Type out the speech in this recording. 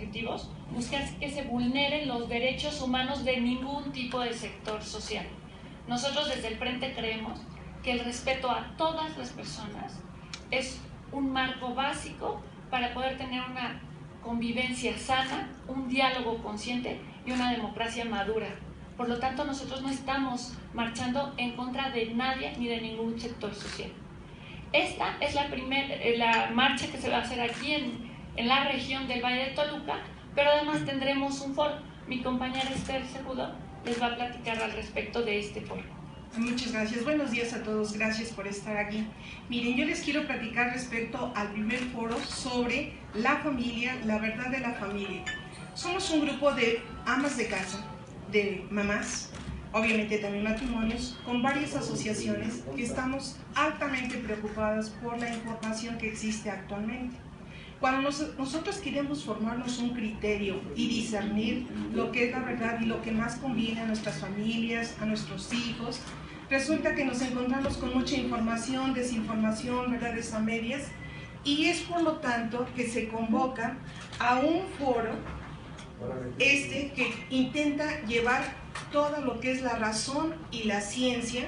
objetivos buscar que se vulneren los derechos humanos de ningún tipo de sector social. Nosotros desde el Frente creemos que el respeto a todas las personas es un marco básico para poder tener una convivencia sana, un diálogo consciente y una democracia madura. Por lo tanto, nosotros no estamos marchando en contra de nadie ni de ningún sector social. Esta es la, primera eh, la marcha que se va a hacer aquí en, en la región del Valle de Toluca, pero además tendremos un foro. Mi compañera Esther Segudo les va a platicar al respecto de este foro. Muchas gracias. Buenos días a todos. Gracias por estar aquí. Miren, yo les quiero platicar respecto al primer foro sobre la familia, la verdad de la familia. Somos un grupo de amas de casa, de mamás, obviamente también matrimonios, con varias asociaciones que estamos altamente preocupadas por la información que existe actualmente. Cuando nosotros queremos formarnos un criterio y discernir lo que es la verdad y lo que más conviene a nuestras familias, a nuestros hijos, resulta que nos encontramos con mucha información, desinformación, verdades a medias, y es por lo tanto que se convoca a un foro este que intenta llevar todo lo que es la razón y la ciencia